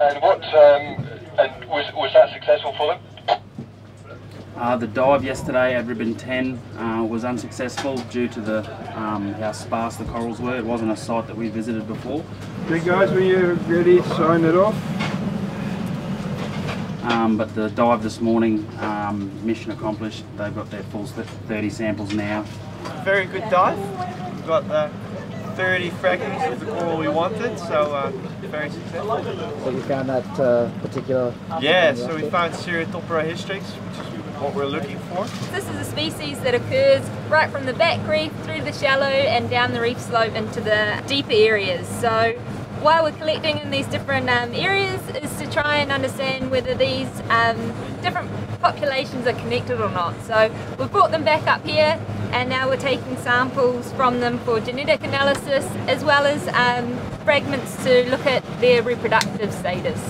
And what um, and was was that successful for them? Uh, the dive yesterday at ribbon 10 uh, was unsuccessful due to the um, how sparse the corals were. It wasn't a site that we visited before. Okay guys, when you're ready, sign it off. Um, but the dive this morning, um, mission accomplished. They've got their full 30 samples now. Very good dive. We've got the 30 fragments of the coral we wanted, so uh, very successful. So you found that uh, particular... Yeah, so we found Seriatopora hystrix, which is what we're looking for. This is a species that occurs right from the back reef through the shallow and down the reef slope into the deeper areas. So why we're collecting in these different um, areas is to try and understand whether these um, different populations are connected or not. So we've brought them back up here and now we're taking samples from them for genetic analysis as well as um, fragments to look at their reproductive status.